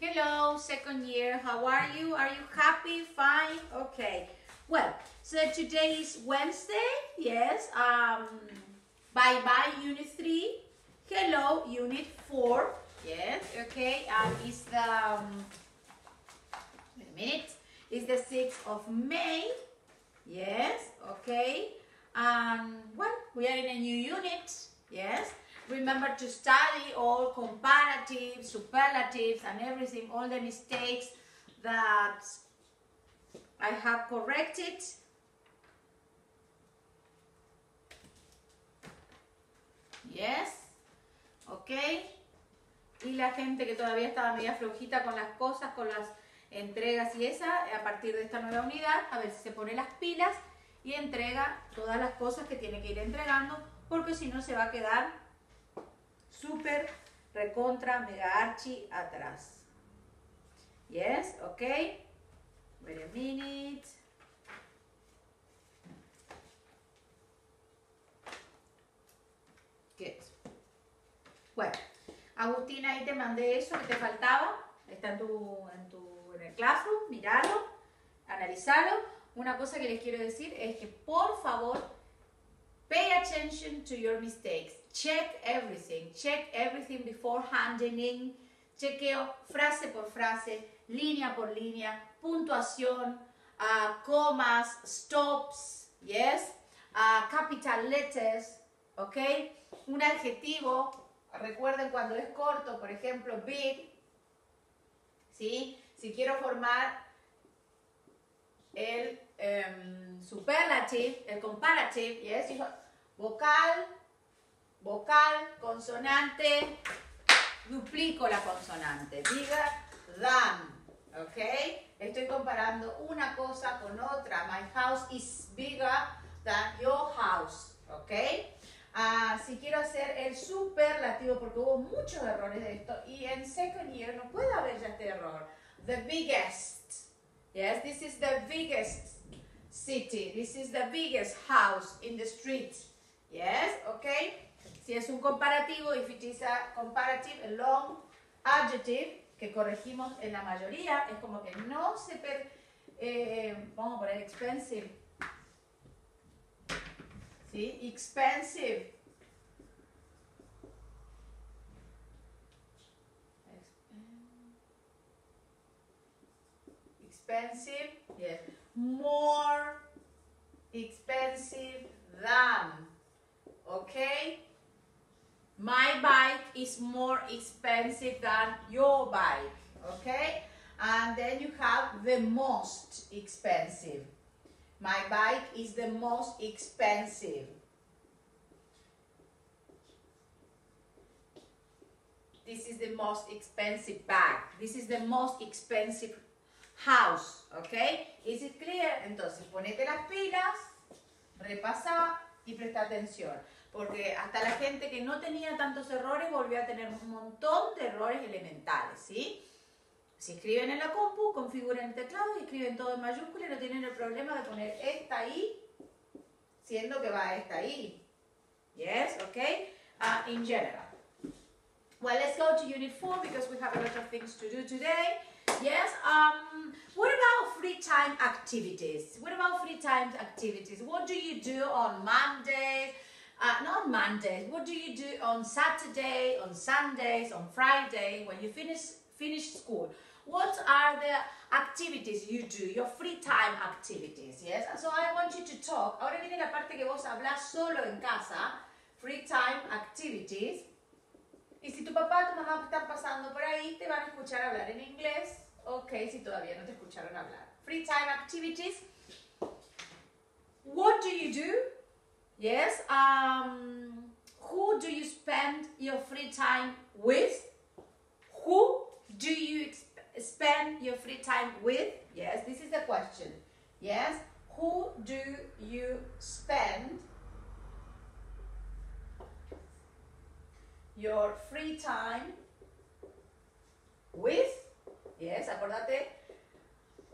Hello, second year. How are you? Are you happy? Fine? Okay. Well, so today is Wednesday. Yes. Um, bye bye, Unit 3. Hello, Unit 4. Yes. Okay. And it's the. Um, wait a minute. It's the 6th of May. Yes. Okay. Um, well, we are in a new unit. Yes. Remember to study all comparatives, superlatives, and everything, all the mistakes that I have corrected. Yes. Ok. Y la gente que todavía estaba media flojita con las cosas, con las entregas y esa, a partir de esta nueva unidad, a ver si se pone las pilas y entrega todas las cosas que tiene que ir entregando, porque si no se va a quedar súper recontra mega archi atrás. Yes, ok. Wait a minute. Good. Bueno, Agustina, ahí te mandé eso que te faltaba. Está en tu, en tu en el classroom, miralo, analizalo. Una cosa que les quiero decir es que por favor, pay attention to your mistakes. Check everything. Check everything before handing in. Chequeo frase por frase, línea por línea, puntuación, uh, comas, stops, yes, uh, capital letters, ¿ok? Un adjetivo, recuerden cuando es corto, por ejemplo, big, ¿sí? Si quiero formar el um, superlative, el comparative, yes, vocal, vocal, consonante, duplico la consonante, bigger than, ¿ok? Estoy comparando una cosa con otra. My house is bigger than your house, ¿ok? Uh, si quiero hacer el superlativo, porque hubo muchos errores de esto, y en second year no puede haber ya este error. The biggest, yes, this is the biggest city, this is the biggest house in the street, yes, okay? Si es un comparativo, if it is a comparative, long adjective, que corregimos en la mayoría, es como que no se per, eh, a poner expensive, ¿sí? Expensive. Expensive, yes. More expensive than, okay? My bike is more expensive than your bike, okay? And then you have the most expensive. My bike is the most expensive. This is the most expensive bag. This is the most expensive house, okay? Is it clear? Entonces, ponete las pilas, repasa y presta atención porque hasta la gente que no tenía tantos errores volvió a tener un montón de errores elementales, ¿sí? Si escriben en la compu, configuren el teclado y escriben todo en mayúscula y no tienen el problema de poner esta ahí, siendo que va esta ahí. Yes, okay? Uh, in general. Well, let's go to Unit 4 because we have a lot of things to do today. Yes, um, what about free time activities? What about free time activities? What do you do on Mondays? Uh, not Mondays. What do you do on Saturday, on Sundays, on Friday when you finish finish school? What are the activities you do? Your free time activities, yes? So I want you to talk. Ahora viene la parte que vos hablas solo en casa. Free time activities. Y si tu papá tu mamá están pasando por ahí, te van a escuchar hablar en inglés. Ok, si todavía no te escucharon hablar. Free time activities. What do you do? Yes. Um, who do you spend your free time with? Who do you spend your free time with? Yes, this is the question. Yes. Who do you spend your free time with? Yes, acordate.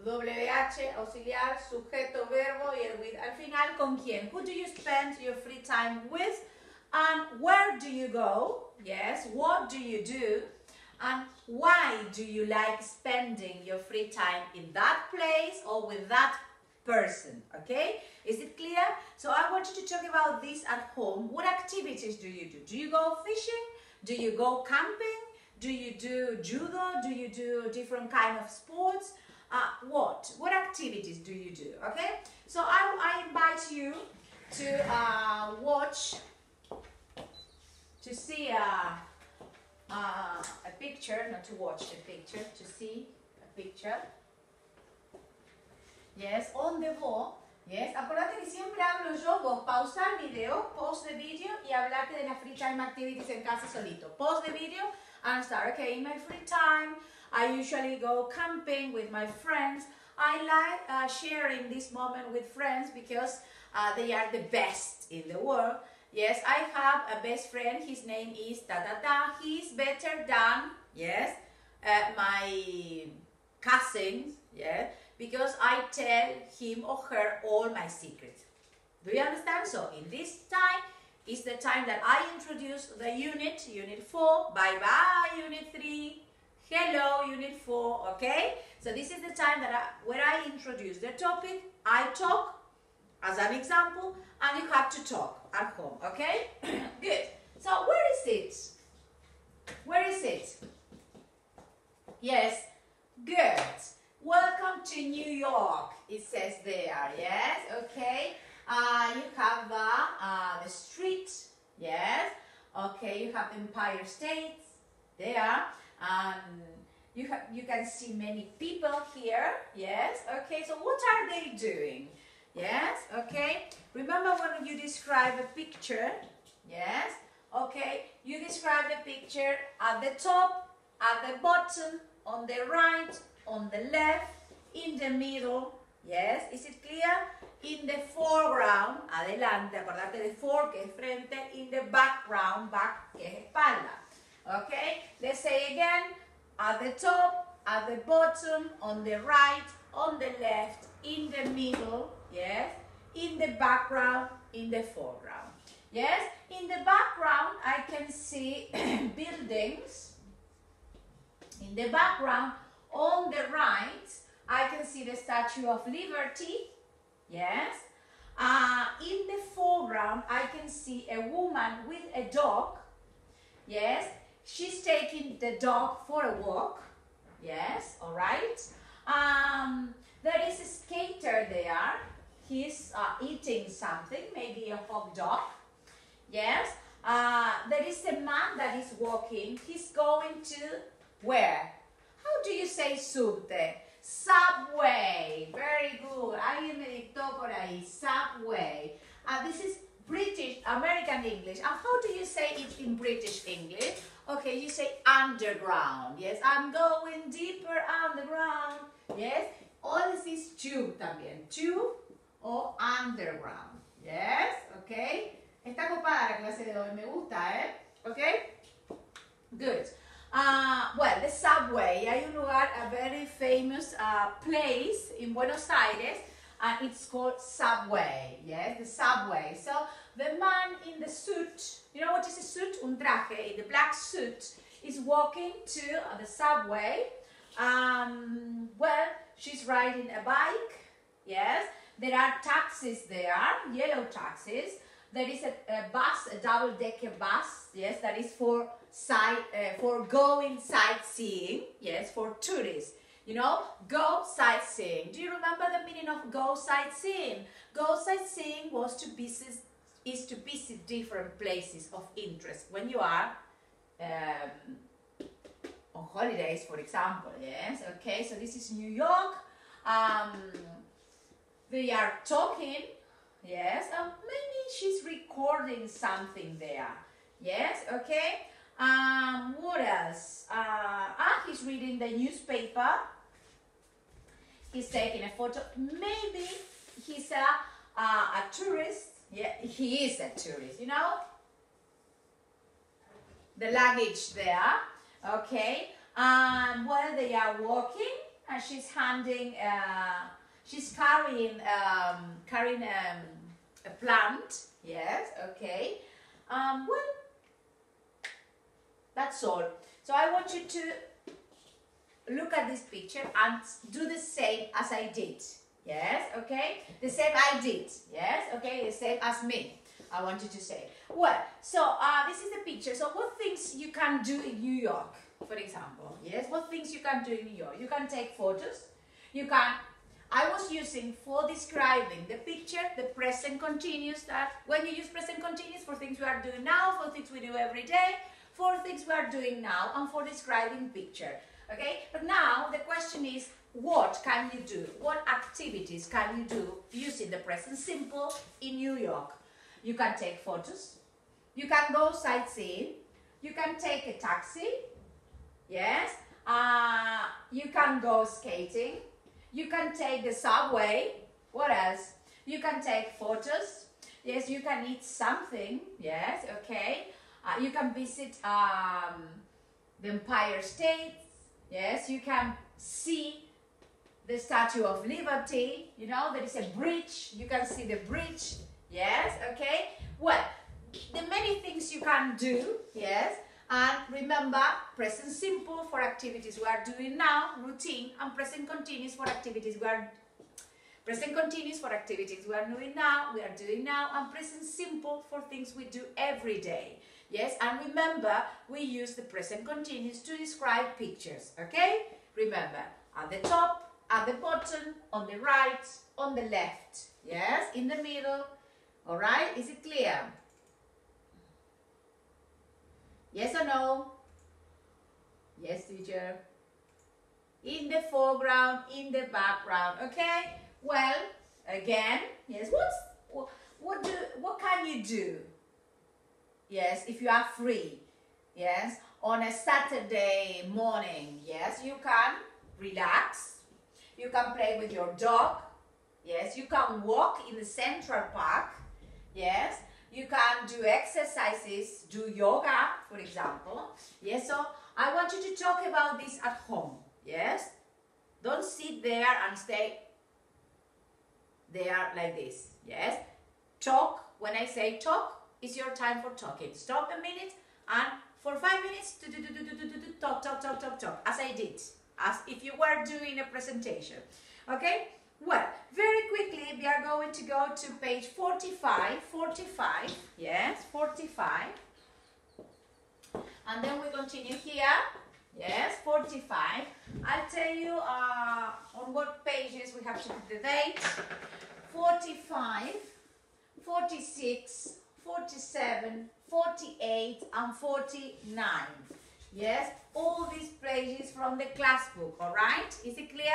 WH, auxiliar, sujeto, verbo y el with. Al final, ¿con quién? Who do you spend your free time with? And where do you go? Yes, what do you do? And why do you like spending your free time in that place or with that person, okay? Is it clear? So I want you to talk about this at home. What activities do you do? Do you go fishing? Do you go camping? Do you do judo? Do you do different kind of sports? Uh, what? What activities do you do? Okay? So I, I invite you to uh, watch, to see a, uh, a picture, not to watch a picture, to see a picture. Yes, on the wall. Yes, acuérdate que siempre hablo yo, vos pausa el video, pause the video y hablarte de las free time activities en casa solito. Pause the video and start. Okay, in my free time, I usually go camping with my friends. I like uh, sharing this moment with friends because uh, they are the best in the world. Yes, I have a best friend. His name is ta ta ta. He's better than yes uh, my cousins. Yeah, because I tell him or her all my secrets. Do you understand? So in this time is the time that I introduce the unit, unit 4, bye-bye, unit 3, hello, unit 4, okay? So this is the time that I, where I introduce the topic, I talk as an example, and you have to talk at home, okay? Good. So where is it? Where is it? Yes, good. Welcome to New York, it says there, yes, okay. Uh, you have uh, uh, the street, yes, okay, you have Empire States, there. Um, you, have, you can see many people here, yes, okay, so what are they doing? Yes, okay. Remember when you describe a picture, yes, okay, you describe the picture at the top, at the bottom, on the right, on the left, in the middle, yes, is it clear? In the foreground, adelante, acordate de for que es frente, in the background, back que es espalda, okay? Let's say again, at the top, at the bottom, on the right, on the left, in the middle, yes, in the background, in the foreground. Yes, in the background I can see buildings. In the background on the right, I can see the Statue of Liberty. Yes. Uh, in the foreground, I can see a woman with a dog. Yes. She's taking the dog for a walk. Yes. All right. Um, there is a skater there. He's uh, eating something, maybe a hot dog. Yes. Uh, there is a man that is walking. He's going to where? How do you say subte? Subway. Very good. Alguien me dictó por ahí. Subway. Uh, this is British, American English. And how do you say it in British English? Okay, you say underground. Yes, I'm going deeper underground. Yes, all this is tube también. Tube or underground. Yes, okay. Está copada la clase de hoy, me gusta, ¿eh? Okay? Good. Uh, well, the subway. Hay un lugar, a very famous uh, place in Buenos Aires, and it's called Subway. Yes, the subway. So the man in the suit, you know what is a suit? Un traje, the black suit, is walking to uh, the subway. Um, well, she's riding a bike. Yes, there are taxis there, yellow taxis. There is a, a bus, a double-decker bus. Yes, that is for side uh, for going sightseeing. Yes, for tourists. You know, go sightseeing. Do you remember the meaning of go sightseeing? Go sightseeing was to visit is to visit different places of interest when you are um, on holidays, for example. Yes, okay. So this is New York. Um, they are talking. Yes, uh, maybe she's recording something there. Yes, okay. Um, what else? Uh, ah, he's reading the newspaper. He's taking a photo. Maybe he's a, uh, a tourist. Yeah, he is a tourist, you know? The luggage there. Okay. Um, while they are walking, and she's handing, uh, she's carrying, um, carrying um, a plant. Yes, okay. Um, well, that's all. So I want you to look at this picture and do the same as I did. Yes, okay? The same I did. Yes, okay? The same as me. I wanted to say. Well, so uh, this is the picture. So what things you can do in New York, for example? Yes, what things you can do in New York? You can take photos. You can I was using for describing the picture the present continuous that when you use present continuous for things we are doing now, for things we do every day, for things we are doing now, and for describing picture. Okay, but now the question is what can you do? What activities can you do using the present simple in New York? You can take photos, you can go sightseeing, you can take a taxi, yes, uh, you can go skating, you can take the subway. What else? You can take photos. Yes, you can eat something. Yes, okay. Uh, you can visit um, the Empire State. Yes, you can see the Statue of Liberty. You know, there is a bridge. You can see the bridge. Yes, okay. Well, the many things you can do. Yes, and remember, present simple for activities we are doing now, routine, and present continuous for activities we are present continuous for activities we are doing now, we are doing now, and present simple for things we do every day. Yes, and remember, we use the present continuous to describe pictures, okay? Remember, at the top, at the bottom, on the right, on the left, yes, in the middle, all right? Is it clear? Yes or no? Yes, teacher. In the foreground, in the background. Okay? Well, again, yes. What's what, what do what can you do? Yes, if you are free. Yes, on a Saturday morning. Yes, you can relax. You can play with your dog. Yes, you can walk in the Central Park. Yes, you can do exercises, do yoga, for example. Yes, so I want you to talk about this at home. Yes? Don't sit there and stay there like this. Yes? Talk. When I say talk, it's your time for talking. Stop a minute and for five minutes, do, do, do, talk, talk, talk, talk, talk, as I did, as if you were doing a presentation. Okay? Well, very quickly, we are going to go to page 45, 45, yes, 45. And then we continue here, yes, 45. I'll tell you uh, on what pages we have to put the date. 45, 46, 47, 48, and 49. Yes, all these pages from the class book, all right? Is it clear?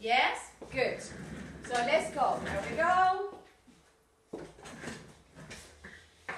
Yes? Good. So let's go. There we go.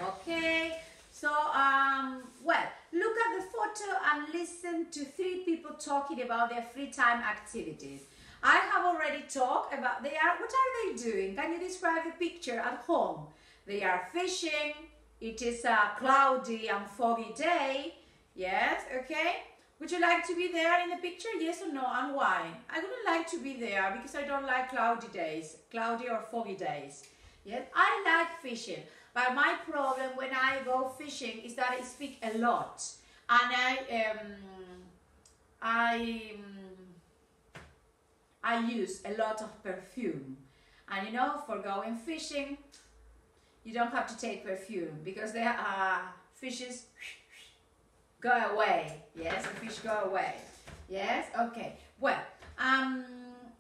Okay. So, um, well, look at the photo and listen to three people talking about their free time activities. I have already talked about they are what are they doing? Can you describe the picture at home? They are fishing. It is a cloudy and foggy day. Yes, okay. Would you like to be there in the picture? Yes or no? And why? I wouldn't like to be there because I don't like cloudy days, cloudy or foggy days. Yes, I like fishing. But my problem when I go fishing is that I speak a lot. And I, um, I, um, I use a lot of perfume. And you know, for going fishing, you don't have to take perfume because there are fishes go away. Yes, the fish go away. Yes, okay. Well, um,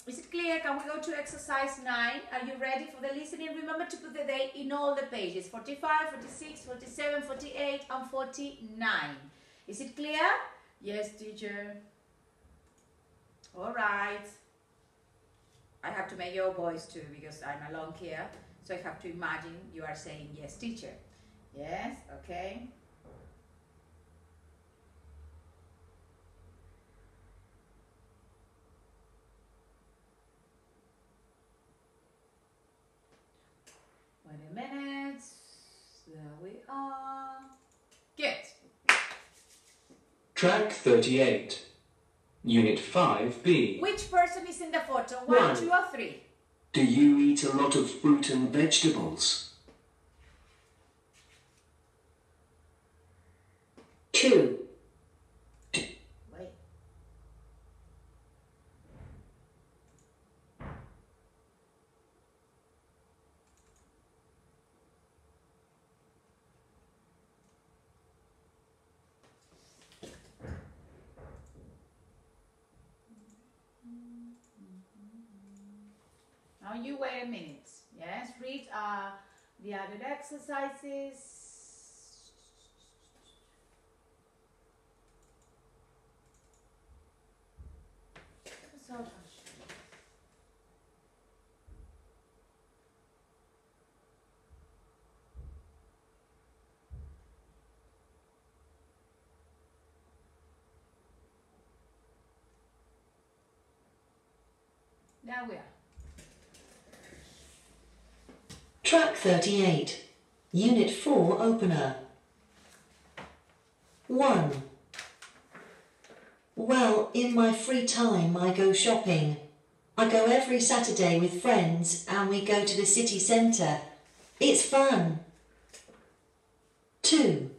is it clear? Can we go to exercise 9? Are you ready for the listening? Remember to put the date in all the pages. 45, 46, 47, 48, and 49. Is it clear? Yes, teacher. All right. I have to make your voice too because I'm alone here. So I have to imagine you are saying yes, teacher. Yes, okay. Wait a minute. There we are. Good. Track 38. Unit 5B. Which person is in the photo? One, One. two, or three? Do you eat a lot of fruit and vegetables? 2. You wait a minute. Yes, read uh, the other exercises. So. There we are. Track 38. Unit 4 Opener. 1. Well, in my free time I go shopping. I go every Saturday with friends and we go to the city centre. It's fun. 2.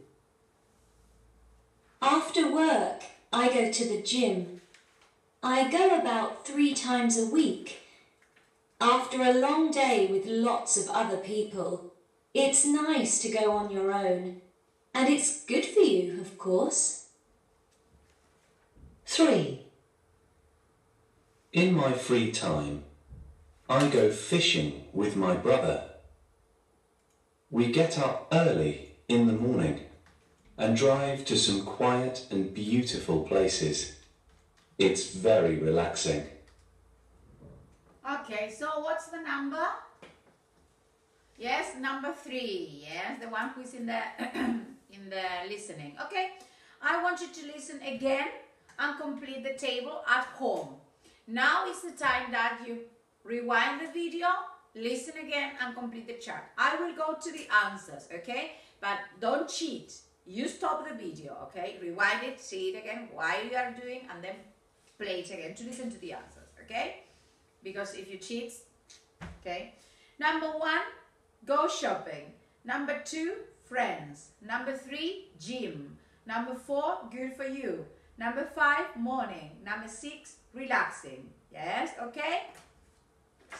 After work, I go to the gym. I go about three times a week. After a long day with lots of other people, it's nice to go on your own. And it's good for you, of course. 3. In my free time, I go fishing with my brother. We get up early in the morning and drive to some quiet and beautiful places. It's very relaxing. Okay, so what's the number? Yes, number three. Yes, the one who's in the in the listening. Okay, I want you to listen again and complete the table at home. Now is the time that you rewind the video, listen again, and complete the chart. I will go to the answers. Okay, but don't cheat. You stop the video. Okay, rewind it, see it again while you are doing, and then play it again to listen to the answers. Okay because if you cheat, okay. Number one, go shopping. Number two, friends. Number three, gym. Number four, good for you. Number five, morning. Number six, relaxing. Yes, okay?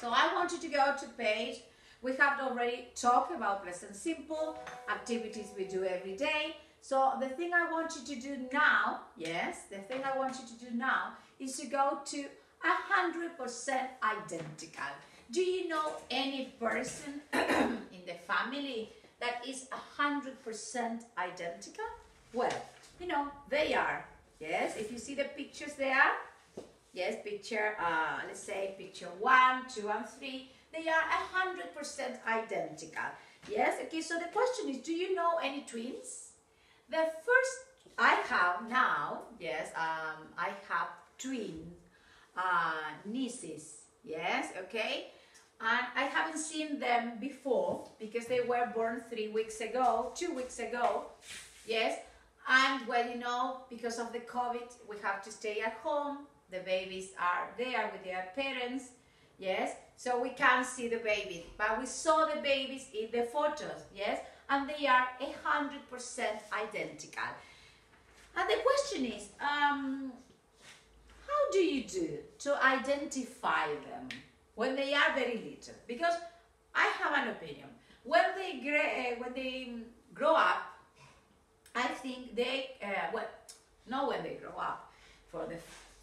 So I want you to go to page. We have already talked about present simple, activities we do every day. So the thing I want you to do now, yes, the thing I want you to do now is to go to 100% identical. Do you know any person in the family that is 100% identical? Well, you know, they are. Yes, if you see the pictures there, yes, picture, uh, let's say picture one, two, and three, they are 100% identical. Yes, okay, so the question is, do you know any twins? The first I have now, yes, um, I have twins uh, nieces. Yes, okay? And I haven't seen them before because they were born three weeks ago, two weeks ago. Yes, and well, you know, because of the COVID, we have to stay at home. The babies are there with their parents. Yes, so we can't see the babies, but we saw the babies in the photos. Yes, and they are a hundred percent identical. And the question is, um, how do you do to identify them when they are very little? Because I have an opinion. When they grow, when they grow up, I think they uh, well, not when they grow up. For the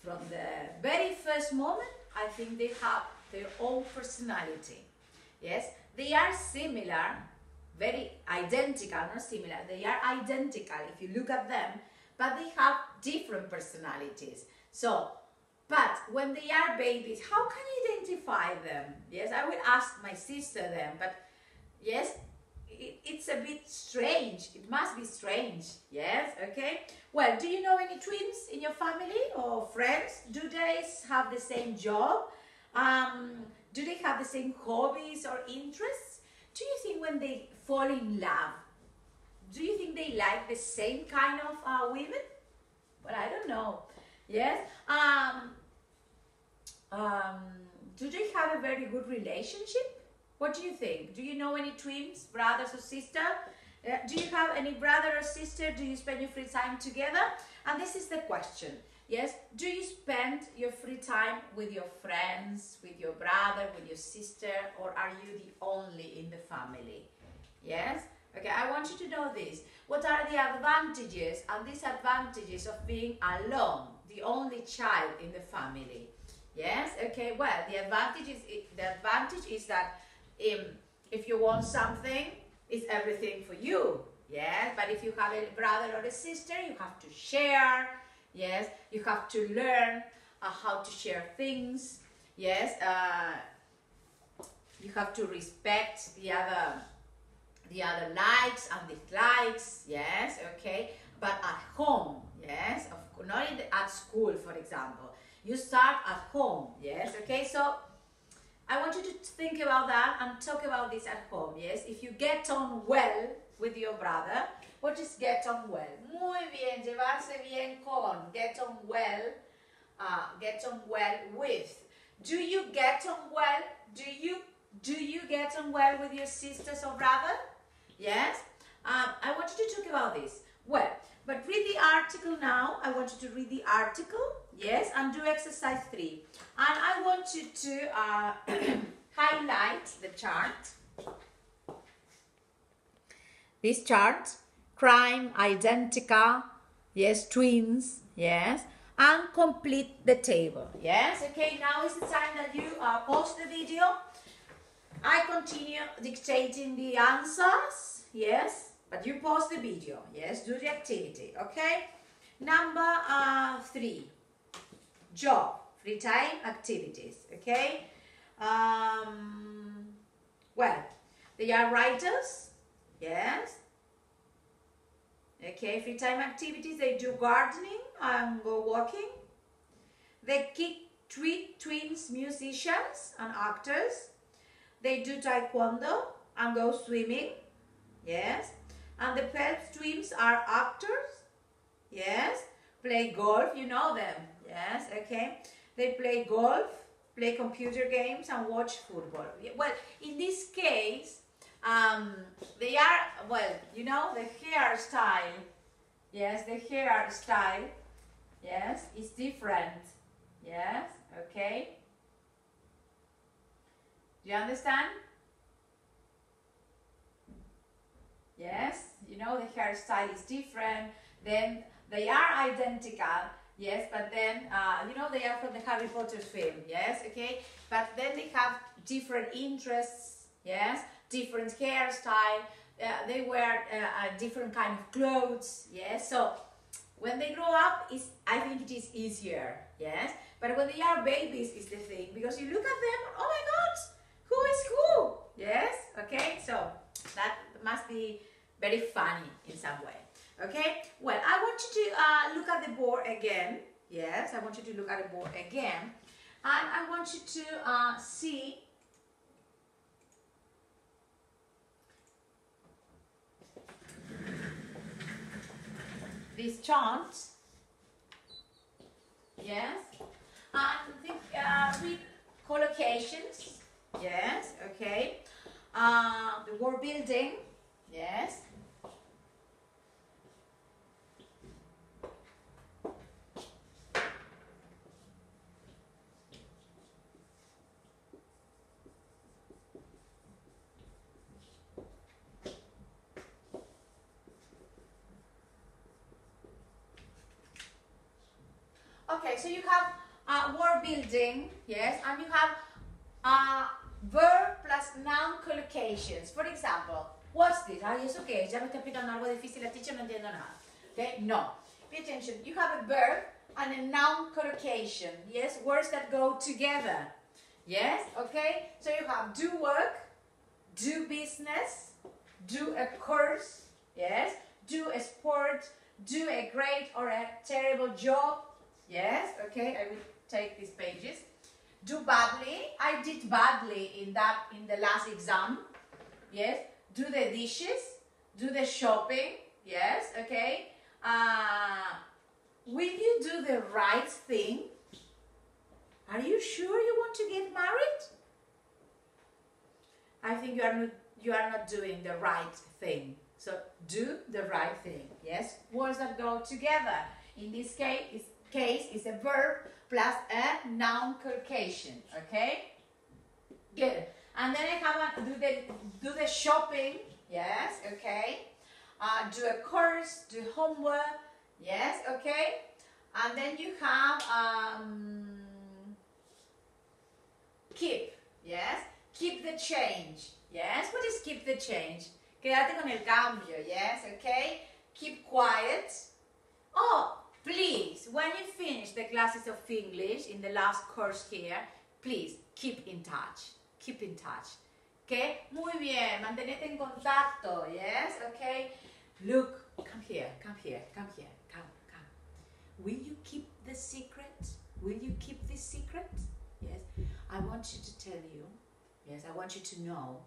from the very first moment, I think they have their own personality. Yes, they are similar, very identical, not similar. They are identical if you look at them, but they have different personalities. So, but when they are babies, how can you identify them? Yes, I will ask my sister then, but yes, it, it's a bit strange. It must be strange. Yes, okay. Well, do you know any twins in your family or friends? Do they have the same job? Um, do they have the same hobbies or interests? Do you think when they fall in love, do you think they like the same kind of uh, women? Well, I don't know. Yes. Um, um, do they have a very good relationship? What do you think? Do you know any twins, brothers or sister? Uh, do you have any brother or sister? Do you spend your free time together? And this is the question. Yes, do you spend your free time with your friends, with your brother, with your sister, or are you the only in the family? Yes? Okay, I want you to know this. What are the advantages and disadvantages of being alone, the only child in the family? Yes. Okay. Well, the advantage is the advantage is that um, if you want something, it's everything for you. Yes. But if you have a brother or a sister, you have to share. Yes. You have to learn uh, how to share things. Yes. Uh, you have to respect the other the other likes and dislikes yes okay but at home yes not the, at school for example. You start at home yes okay? So i want you to think about that and talk about this at home yes? If you get on well with your brother what is get on well? Muy bien llevarse bien con get on well uh, get on well with. Do you get on well? Do you do you get on well with your sisters or brother? Yes? Um, I want you to talk about this. Well, but read the article now. I want you to read the article. Yes? And do exercise three. And I want you to uh, highlight the chart. This chart. Crime, identica. Yes, twins. Yes? And complete the table. Yes? Okay, now is the time that you uh, pause the video I continue dictating the answers, yes, but you pause the video, yes, do the activity, okay? Number uh, three, job, free time activities, okay? Um, well, they are writers, yes. Okay, free time activities, they do gardening and go walking. They kick three twins musicians and actors they do taekwondo and go swimming. Yes. And the Phelps twins are actors. Yes. Play golf. You know them. Yes. Okay. They play golf, play computer games, and watch football. Well, in this case, um, they are, well, you know, the hairstyle. Yes, the hairstyle. Yes, is different. Yes. Okay. Do you understand? Yes, you know the hairstyle is different. Then they are identical. Yes, but then uh, you know they are from the Harry Potter film. Yes, okay. But then they have different interests. Yes, different hairstyle. Uh, they wear uh, a different kind of clothes. Yes, so when they grow up, is I think it is easier. Yes, but when they are babies, is the thing because you look at them. Oh my God! who is who? Yes? Okay, so that must be very funny in some way. Okay, well, I want you to uh, look at the board again. Yes, I want you to look at the board again. And I want you to uh, see this chart. Yes, and think, uh, collocations Yes, okay. Uh, the word building. Yes. Okay, so you have uh, word building, yes, and you have uh, verb plus noun collocations. For example, what's this? Ah, ¿eso qué es? Ya me está explicando algo difícil la teacher, no entiendo nada. Okay, no. Pay attention. You have a verb and a noun collocation. Yes, words that go together. Yes, okay? So you have do work, do business, do a course, yes, do a sport, do a great or a terrible job. Yes, okay, I will take these pages do badly. I did badly in that in the last exam. Yes. Do the dishes. Do the shopping. Yes. Okay. Uh, will you do the right thing? Are you sure you want to get married? I think you are not you are not doing the right thing. So do the right thing. Yes. Words that go together. In this case, is, case is a verb plus a noun collocation. Okay? Good. And then I have a, do the do the shopping. Yes. Okay. Uh, do a course. Do homework. Yes. Okay. And then you have um, keep, yes. keep the change. Yes, what is keep the change? Quédate con el cambio, yes, okay? Keep quiet. Oh, please, when you finish the classes of English in the last course here, please keep in touch. Keep in touch. Okay? Muy bien, mantenete en contacto, yes, okay? Look, come here, come here, come here, come, come. Will you keep the secret? Will you keep this secret? Yes. I want you to tell you, yes, I want you to know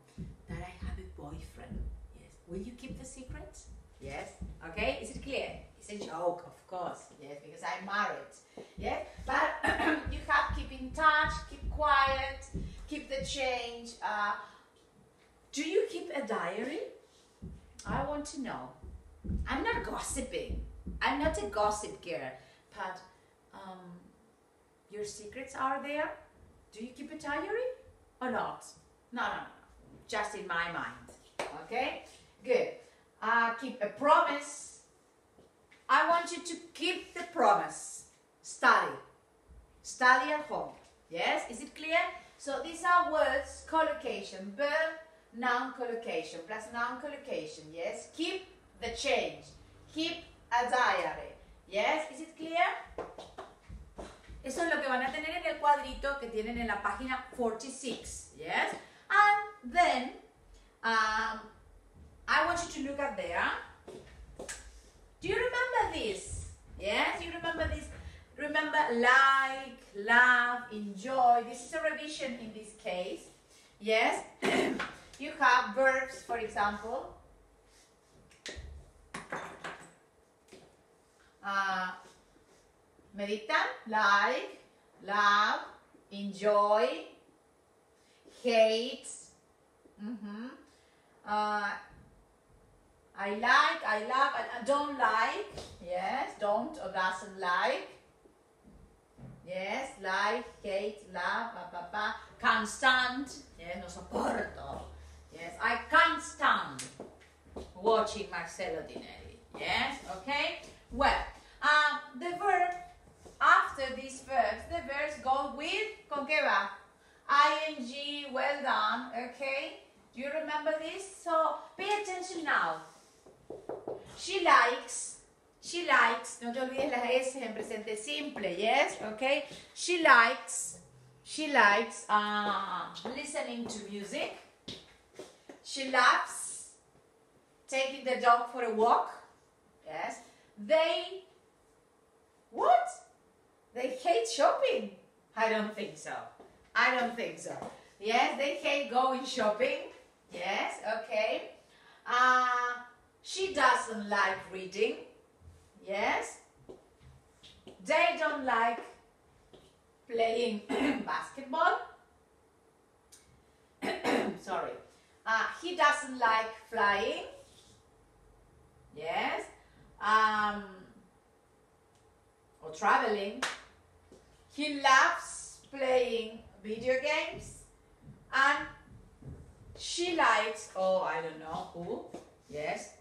that I have a boyfriend. Yes. Will you keep the secret? Yes. Okay. Is it clear? It's a joke, of course. Yes, because I'm married. Yes. But you have keep in touch, keep quiet, keep the change. Uh, do you keep a diary? I want to know. I'm not gossiping. I'm not a gossip girl, but um, your secrets are there. Do you keep a diary or not? No, no, no. Just in my mind. Okay? Good. Uh, keep a promise. I want you to keep the promise. Study. Study at home. Yes? Is it clear? So these are words, collocation, verb, noun collocation, plus noun collocation. Yes? Keep the change. Keep a diary. Yes? Is it clear? Eso es lo que van a tener en el cuadrito que tienen en la página 46. Yes? And then, um, I want you to look at there. Do you remember this? Yes? You remember this? Remember like, love, enjoy. This is a revision in this case. Yes? you have verbs, for example. Uh, meditar, like, love, enjoy, hate. mhm. Uh, I like, I love, I don't like. Yes, don't or doesn't like. Yes, like, hate, love, pa, pa, pa. Can't stand. Yes, no soporto. Yes, I can't stand watching Marcelo Tinelli. Yes, okay? Well, uh, the verb, after this verbs, the verbs go with, con qué va? ing, well done, okay? Do you remember this? So, pay attention now. She likes, she likes, no te olvides las S en presente simple, yes, okay? She likes, she likes uh, listening to music. She loves taking the dog for a walk. Yes. They what? They hate shopping. I don't think so. I don't think so. Yes, they hate going shopping. Yes, okay. Uh, she doesn't like reading. Yes. They don't like playing basketball. Sorry. Uh, he doesn't like flying. Yes. Um, or traveling. He loves playing video games. And she likes, oh, I don't know who. Yes.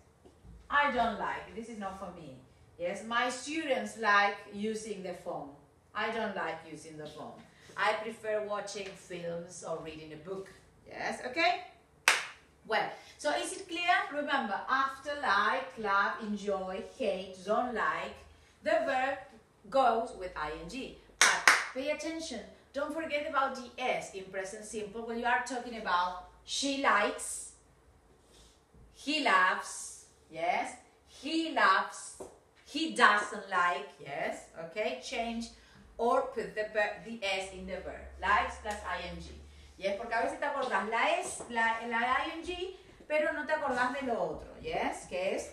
I don't like. This is not for me. Yes. My students like using the phone. I don't like using the phone. I prefer watching films or reading a book. Yes. Okay. Well, so is it clear? Remember, after like, love, enjoy, hate, don't like, the verb goes with ing. But pay attention. Don't forget about the s in present simple when you are talking about she likes, he loves, yes, he loves, he doesn't like, yes, okay, change or put the, the s in the verb, likes plus ing. Yes, porque a veces te acordás la S, la, la ing, pero no te acordás de lo otro. Yes, que es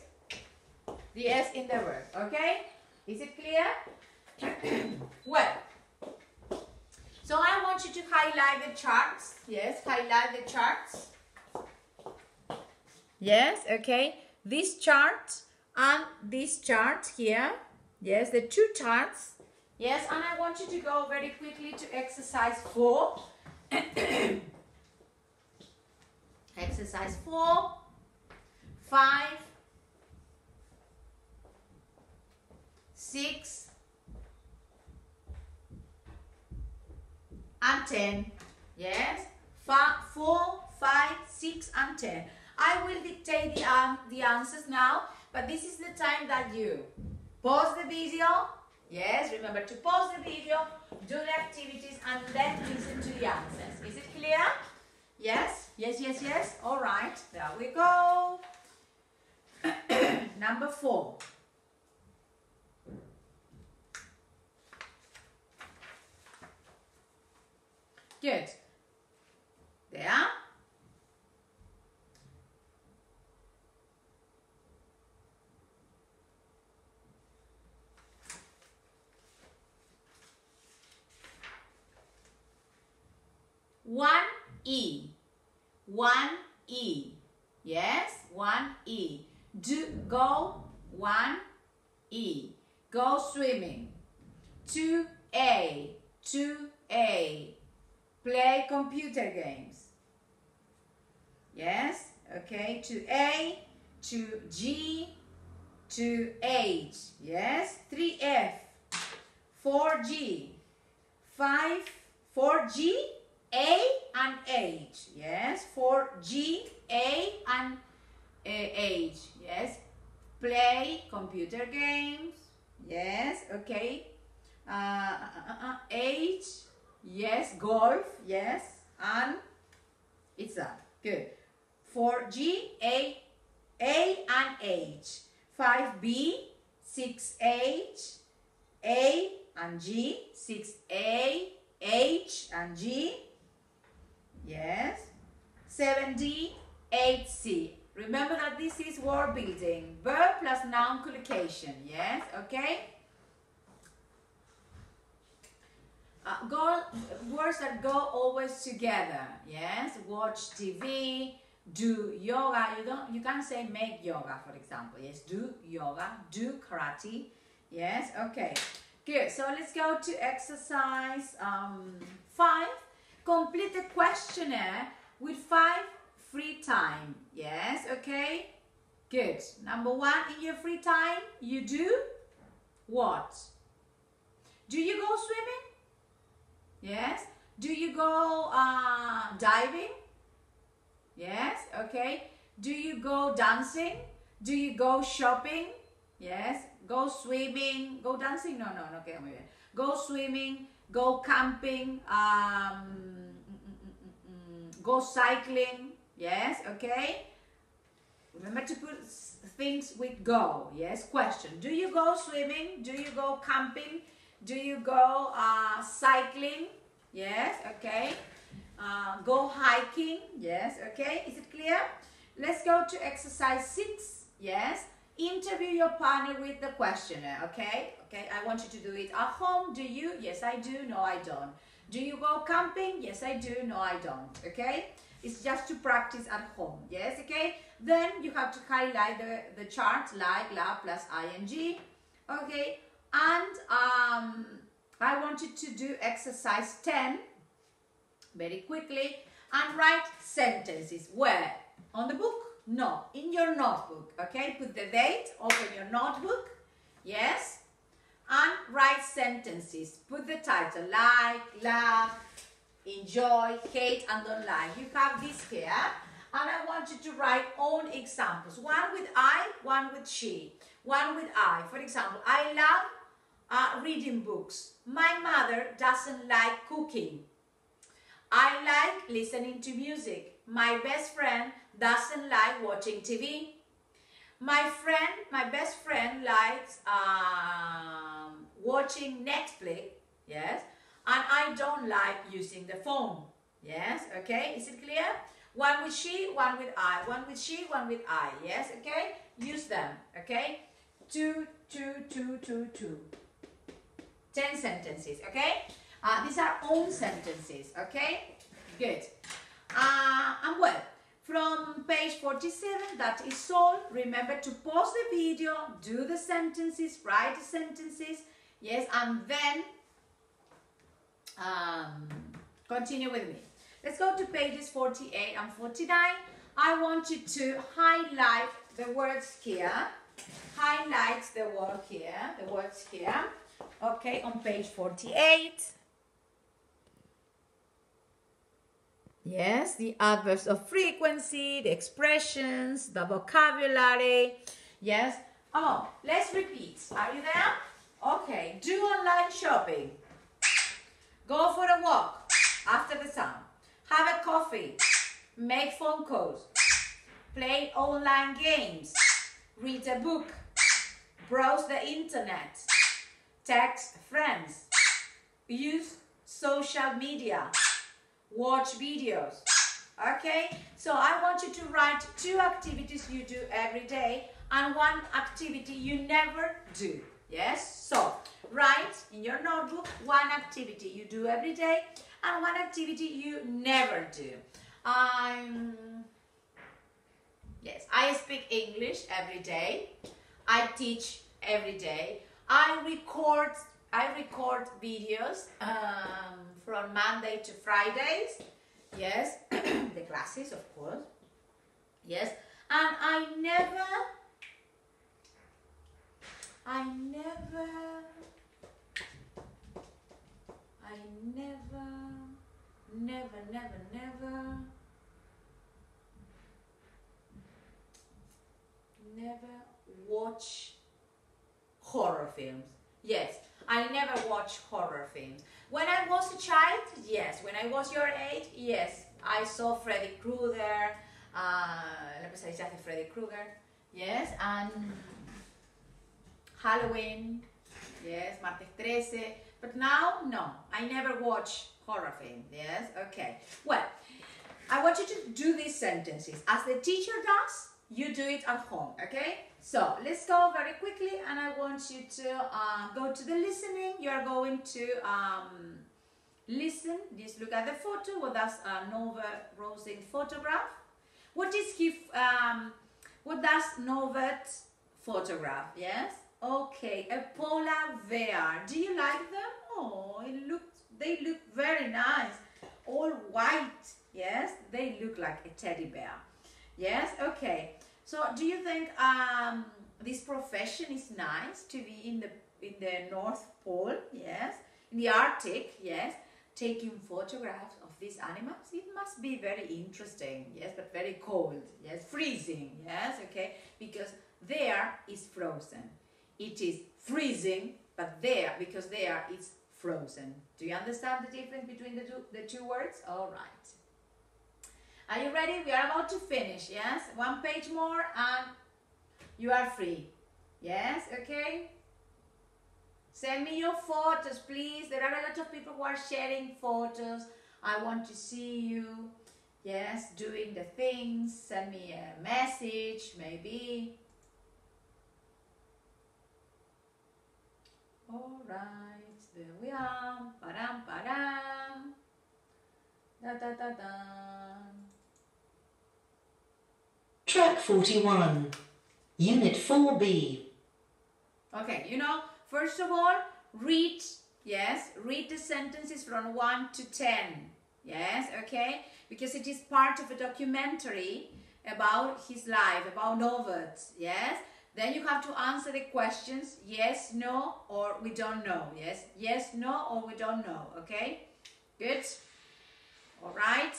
the S in the verb. Okay? Is it clear? well, so I want you to highlight the charts. Yes, highlight the charts. Yes, okay. This chart and this chart here. Yes, the two charts. Yes, and I want you to go very quickly to exercise four. Exercise four, five, six, and ten. Yes, Fa- four, five, six, and ten. I will dictate the, um, the answers now, but this is the time that you pause the video. Yes, remember to pause the video, do the activities, and then listen to the answers. Is it clear? Yes, yes, yes, yes. All right, there we go. Number four. Good. There. One E. One E. Yes, one E. Do go one E. Go swimming. Two A. Two A. Play computer games. Yes, okay. To A, to G, to H. Yes, 3F, 4G, 5, 4G, A and H. Yes, 4G, A and uh, H. Yes, play computer games. Yes, okay. Uh, uh, uh, uh, H, yes, golf, yes, and it's that. Good. 4G, A, A and H. 5B, 6H, A and G. 6A, H and G. Yes. 7D, 8C. Remember that this is word building. Verb plus noun collocation. Yes. Okay. Uh, go, words that go always together. Yes. Watch TV. Do yoga. You don't. You can't say make yoga, for example. Yes. Do yoga. Do karate. Yes. Okay. Good. So let's go to exercise um, five. Complete the questionnaire with five free time. Yes. Okay. Good. Number one, in your free time, you do what? Do you go swimming? Yes. Do you go uh, diving? Yes. Okay. Do you go dancing? Do you go shopping? Yes. Go swimming. Go dancing? No, no, no. Okay. Go swimming. Go camping. Um, go cycling. Yes. Okay. Remember to put things with go. Yes. Question. Do you go swimming? Do you go camping? Do you go uh, cycling? Yes. Okay. Uh, go hiking. Yes. Okay. Is it clear? Let's go to exercise six. Yes. Interview your partner with the questionnaire. Okay. Okay. I want you to do it at home. Do you? Yes, I do. No, I don't. Do you go camping? Yes, I do. No, I don't. Okay. It's just to practice at home. Yes. Okay. Then you have to highlight the, the chart like, la plus ing. Okay. And um, I want you to do exercise 10 very quickly and write sentences. Where? On the book? No, in your notebook. Okay, put the date, open your notebook. Yes. And write sentences. Put the title like, love, enjoy, hate, and don't like. You have this here. And I want you to write own examples. One with I, one with she. One with I. For example, I love uh, reading books. My mother doesn't like cooking. I like listening to music. My best friend doesn't like watching TV. My friend, my best friend likes um, watching Netflix, yes, and I don't like using the phone, yes, okay, is it clear? One with she, one with I, one with she, one with I, yes, okay, use them, okay, two, two, two, two, two. 10 sentences, okay? Uh, these are own sentences, okay? Good. Uh, and well, from page 47, that is all. Remember to pause the video, do the sentences, write the sentences, yes, and then um, continue with me. Let's go to pages 48 and 49. I want you to highlight the words here. Highlight the word here, the words here. Okay, on page 48. Yes, the adverbs of frequency, the expressions, the vocabulary. Yes. Oh, let's repeat. Are you there? Okay. Do online shopping. Go for a walk after the sun. Have a coffee. Make phone calls. Play online games. Read a book. Browse the internet. Text friends. Use social media. Watch videos. Okay? So I want you to write two activities you do every day and one activity you never do. Yes? So write in your notebook one activity you do every day and one activity you never do. Um, yes, I speak English every day. I teach every day. I record I record videos um, from Monday to Fridays. Yes, the classes, of course. Yes, and I never, I never, I never, never, never, never, never watch horror films. Yes, I never watch horror films. When I was a child, yes. When I was your age, yes. I saw Freddy Krueger, uh, la pesadilla de Freddy Krueger, yes, and Halloween, yes, Martes 13. But now, no, I never watch horror films, yes, okay. Well, I want you to do these sentences. As the teacher does, you do it at home, okay? So let's go very quickly and I want you to uh, go to the listening. You are going to um, listen, just look at the photo. Well, that's a Norbert Rosing photograph. What is he, um, what does Norbert photograph, yes? Okay, a polar bear. Do you like them? Oh, it looks, they look very nice. All white, yes? They look like a teddy bear. Yes, okay. So, do you think um, this profession is nice to be in the in the North Pole? Yes, in the Arctic. Yes, taking photographs of these animals. It must be very interesting. Yes, but very cold. Yes, freezing. Yes, okay, because there is frozen. It is freezing, but there because there is frozen. Do you understand the difference between the two the two words? All right. Are you ready? We are about to finish, yes? One page more and you are free. Yes, okay? Send me your photos, please. There are a lot of people who are sharing photos. I want to see you, yes, doing the things. Send me a message, maybe. All right, there we are. Param, param. Da, da, da, da. Track 41, Unit 4B. Okay, you know, first of all, read, yes, read the sentences from 1 to 10. Yes, okay? Because it is part of a documentary about his life, about Norbert. Yes? Then you have to answer the questions yes, no, or we don't know. Yes, yes, no, or we don't know. Okay? Good? All right?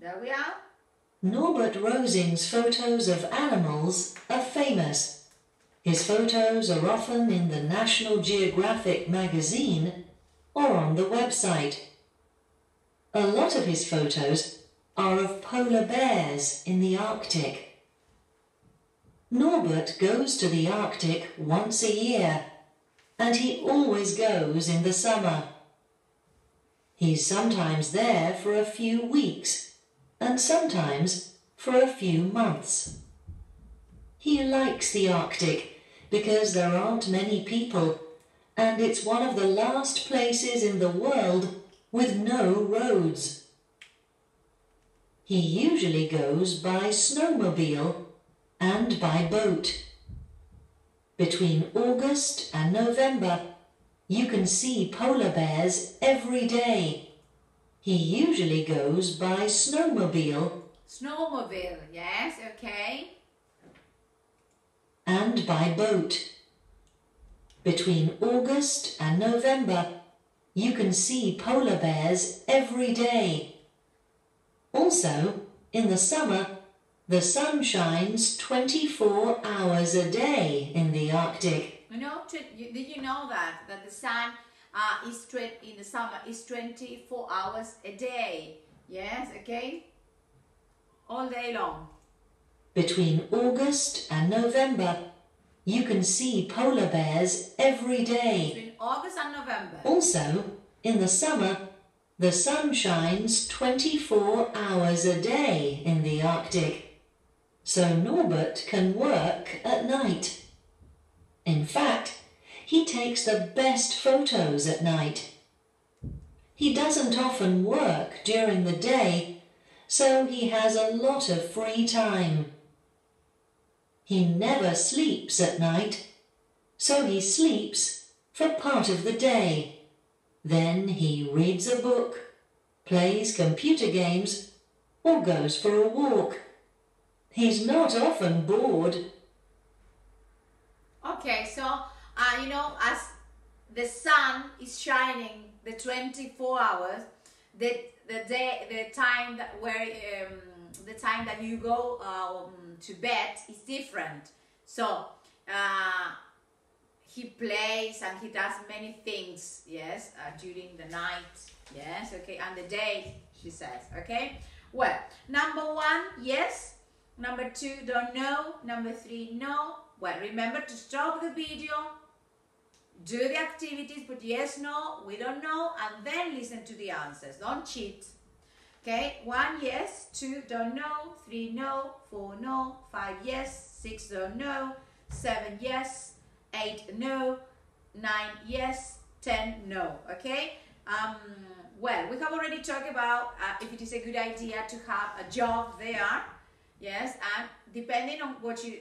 There we are. Norbert Rosing's photos of animals are famous. His photos are often in the National Geographic magazine or on the website. A lot of his photos are of polar bears in the Arctic. Norbert goes to the Arctic once a year, and he always goes in the summer. He's sometimes there for a few weeks, and sometimes for a few months. He likes the Arctic because there aren't many people, and it's one of the last places in the world with no roads. He usually goes by snowmobile and by boat. Between August and November, you can see polar bears every day. He usually goes by snowmobile Snowmobile. Yes, okay. and by boat. Between August and November, you can see polar bears every day. Also, in the summer, the sun shines 24 hours a day in the Arctic. You know, did you know that that the sun uh, is in the summer is 24 hours a day? Yes, okay, all day long. Between August and November, you can see polar bears every day. Between August and November. Also, in the summer, the sun shines 24 hours a day in the Arctic, so Norbert can work at night. In fact, he takes the best photos at night. He doesn't often work during the day, so he has a lot of free time. He never sleeps at night, so he sleeps for part of the day. Then he reads a book, plays computer games, or goes for a walk. He's not often bored. Okay, so uh, you know, as the sun is shining the 24 hours, the the day, the time that where um, the time that you go um, to bed is different. So uh, he plays and he does many things. Yes, uh, during the night. Yes, okay, and the day. She says, okay. Well, number one, yes. Number two, don't know. Number three, no. Well, remember to stop the video, do the activities, put yes, no, we don't know, and then listen to the answers. Don't cheat. Okay, one yes, two don't know, three no, four no, five yes, six don't know, seven yes, eight no, nine yes, ten no. Okay. Um, well, we have already talked about uh, if it is a good idea to have a job there. Yes, and depending on what you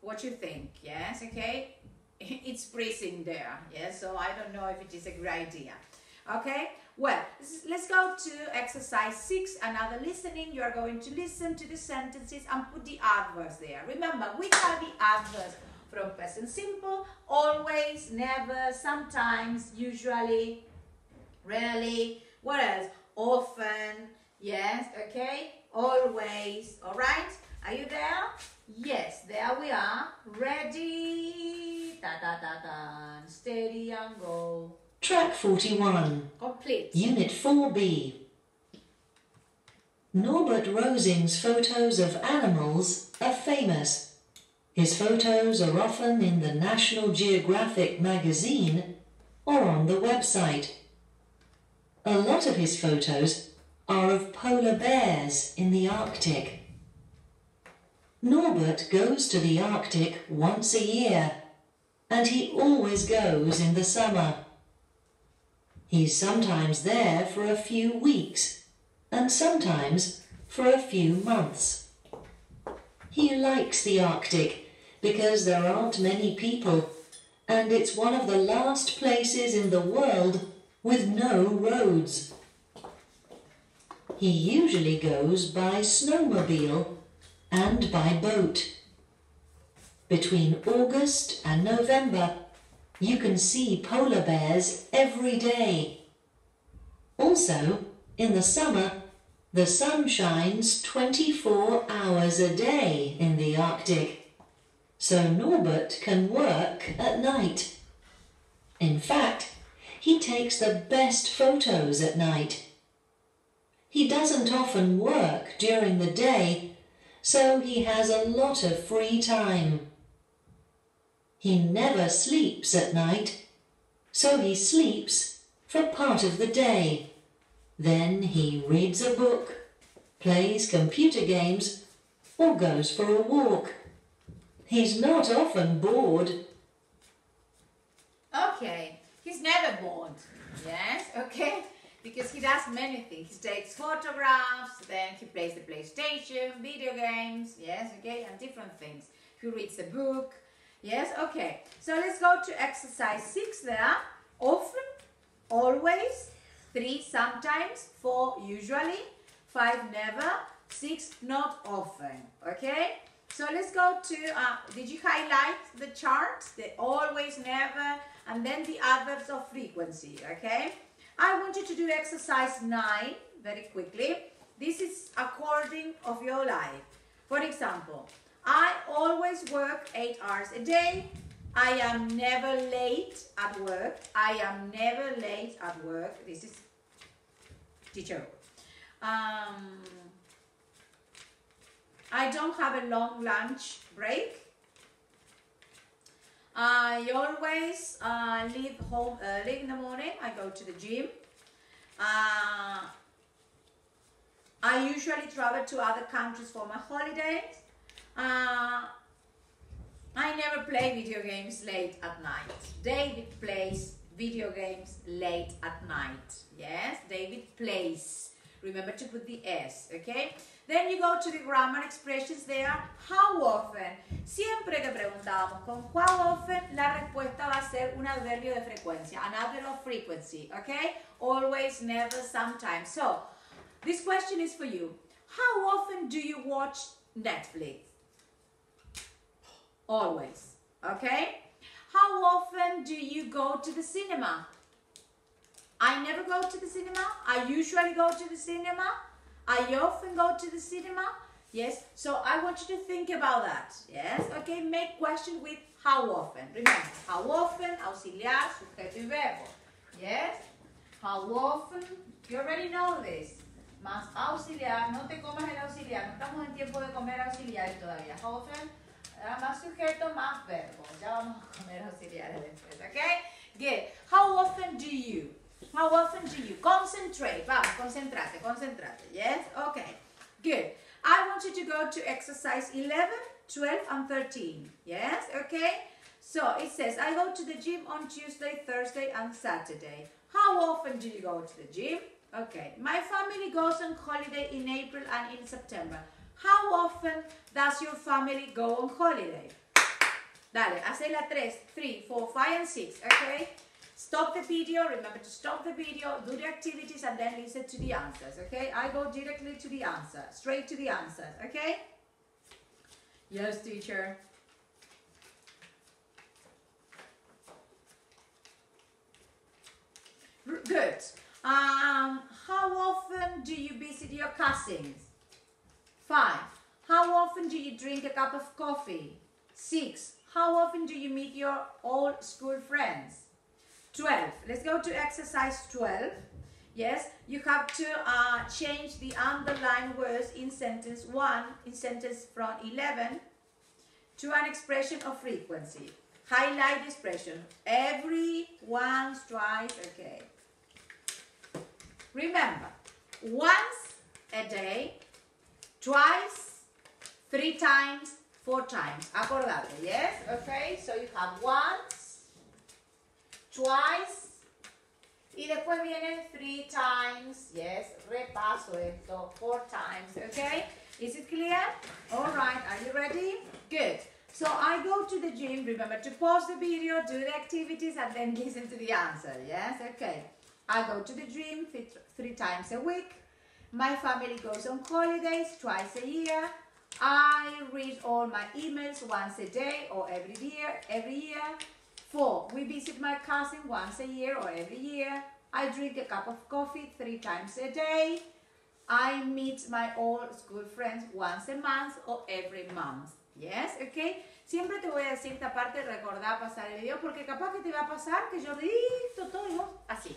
what you think. Yes, okay. It's freezing there. Yes, so I don't know if it is a good idea. Okay. Well, let's- let's go to exercise six. Another listening. You are going to listen to the sentences and put the adverbs there. Remember, which are the adverbs from present simple? Always, never, sometimes, usually, rarely. What else? Often. Yes. Okay. Always. All right. Are you there? Yes. There we are. Ready. Ta ta ta. Steady and go. Track 41, Complete. Unit 4B. Norbert Rosing's photos of animals are famous. His photos are often in the National Geographic magazine or on the website. A lot of his photos are of polar bears in the Arctic. Norbert goes to the Arctic once a year, and he always goes in the summer. He's sometimes there for a few weeks and sometimes for a few months. He likes the Arctic because there aren't many people and it's one of the last places in the world with no roads. He usually goes by snowmobile and by boat. Between August and November, you can see polar bears every day. Also, in the summer, the sun shines 24 hours a day in the Arctic, so Norbert can work at night. In fact, he takes the best photos at night. He doesn't often work during the day, so he has a lot of free time. He never sleeps at night, so he sleeps for part of the day. Then he reads a book, plays computer games, or goes for a walk. He's not often bored. Okay, he's never bored. Yes, okay, because he does many things. He takes photographs, then he plays the PlayStation, video games, yes, okay, and different things. He reads a book. Yes, okay. So let's go to exercise six there. Often, always, three sometimes, four usually, five never, six not often. Okay? So let's go to, uh, did you highlight the chart? The always, never, and then the adverbs of frequency, okay? I want you to do exercise nine very quickly. This is according of your life. For example, I always work eight hours a day. I am never late at work. I am never late at work. This is teacher. Um, I don't have a long lunch break. I always uh, leave home early in the morning. I go to the gym. Uh, I usually travel to other countries for my holidays. Uh, I never play video games late at night. David plays video games late at night. Yes, David plays. Remember to put the S, okay? Then you go to the grammar expressions there. How often? Siempre que preguntamos con how often, la respuesta va a ser un adverbio de frecuencia, an adverb of frequency, okay? Always, never, sometimes. So, this question is for you. How often do you watch Netflix? Always, okay? How often do you go to the cinema? I never go to the cinema. I usually go to the cinema. I often go to the cinema. Yes, so I want you to think about that. Yes, okay, make question with how often. Remember, how often, auxiliar, sujeto y verbo. Yes, how often, you already know this. Más auxiliar, no te comas el auxiliar, no estamos en tiempo de comer auxiliares todavía. How often, ah, más sujeto, más verbo. Ya vamos a comer auxiliares después, okay? Good. How often do you? How often do you concentrate? Vamos, concentrate, concentrate. Yes? Okay. Good. I want you to go to exercise 11, 12, and 13. Yes? Okay? So it says, I go to the gym on Tuesday, Thursday, and Saturday. How often do you go to the gym? Okay. My family goes on holiday in April and in September. How often does your family go on holiday? Dale, hace la 3, 3, 4, 5, and 6. Okay? Stop the video. Remember to stop the video, do the activities, and then listen to the answers. Okay? I go directly to the answer, straight to the answers. Okay? Yes, teacher. Good. Um, how often do you visit your cousins? Five. How often do you drink a cup of coffee? Six. How often do you meet your old school friends? 12. Let's go to exercise 12. Yes, you have to uh, change the underlined words in sentence 1, in sentence from 11, to an expression of frequency. Highlight the expression. Every, once, twice, okay. Remember, once a day, twice, three times, four times. Acordate, yes? Okay, so you have once, twice, y después vienen three times, yes, repaso esto, four times, okay? Is it clear? All right, are you ready? Good. So I go to the gym, remember to pause the video, do the activities, and then listen to the answer, yes? Okay. I go to the gym three times a week. My family goes on holidays twice a year. I read all my emails once a day or every year, every year. Four, we visit my cousin once a year or every year. I drink a cup of coffee three times a day. I meet my old school friends once a month or every month. Yes, okay. Siempre te voy a decir esta parte, recordar pasar el video, porque capaz que te va a pasar que yo listo todo así.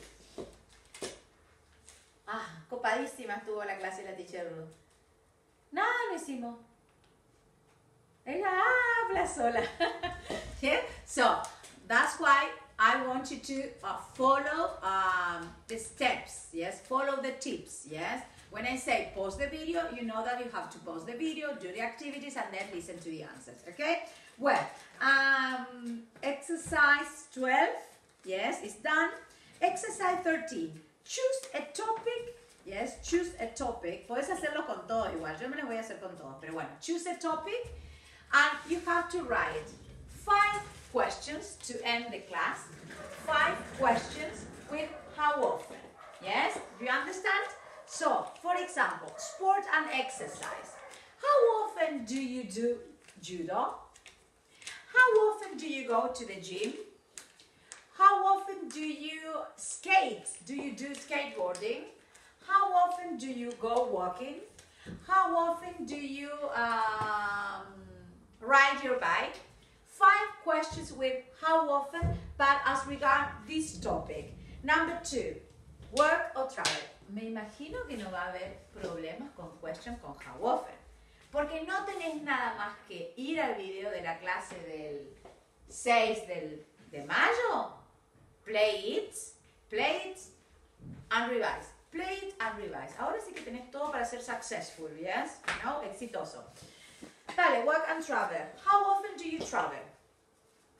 Estuvo la clase de la teacher Ruth. Nada, hicimos. Ella habla sola. yeah? So, that's why I want you to uh, follow um, the steps. Yes, follow the tips. Yes. When I say pause the video, you know that you have to pause the video, do the activities, and then listen to the answers. Okay. Well, um, exercise 12. Yes, it's done. Exercise 13. Choose a topic. Yes, choose a topic. Puedes hacerlo con todo igual. Yo me lo voy a hacer con todo. Pero bueno, choose a topic. And you have to write five questions to end the class. Five questions with how often. Yes? Do you understand? So, for example, sport and exercise. How often do you do judo? How often do you go to the gym? How often do you skate? Do you do skateboarding? How often do you go walking? How often do you um, ride your bike? Five questions with how often, but as regard this topic. Number two, work or travel. Me imagino que no va a haber problemas con question con how often. Porque no tenés nada más que ir al video de la clase del 6 del, de mayo, play it, play it, and revise. Play it and revise. Ahora sí que tenés todo para ser successful, yes? ¿No? Exitoso. Dale, work and travel. How often do you travel?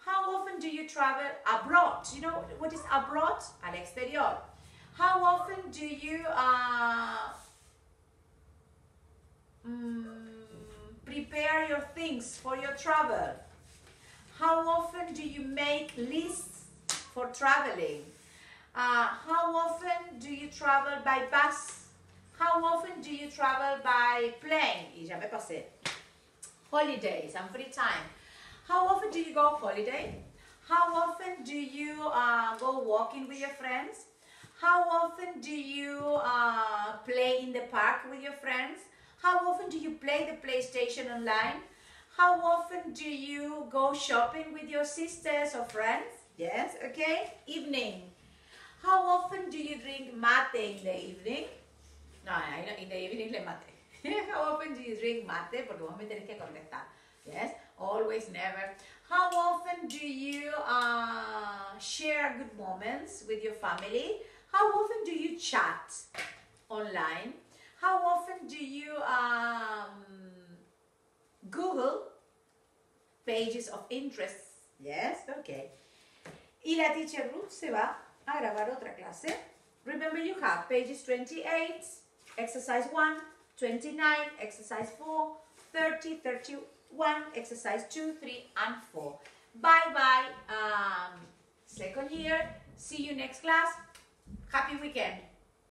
How often do you travel abroad? You know what is abroad? Al exterior. How often do you uh, mm, prepare your things for your travel? How often do you make lists for traveling? Uh, how often do you travel by bus? How often do you travel by plane? Ya me pasé. Holidays and free time. How often do you go holiday? How often do you uh, go walking with your friends? How often do you uh, play in the park with your friends? How often do you play the PlayStation online? How often do you go shopping with your sisters or friends? Yes, okay. Evening. How often do you drink mate in the evening? No, in the evening le mate. How often do you drink mate? Porque vos me tenés que contestar. Yes, always, never. How often do you uh, share good moments with your family? How often do you chat online? How often do you um, Google pages of interest? Yes, okay. Y la teacher Ruth se va a grabar otra clase. Remember you have pages 28, exercise 1, 29, exercise 4, 30, 31, exercise 2, 3, and 4. Bye bye, um, second year. See you next class. Happy weekend.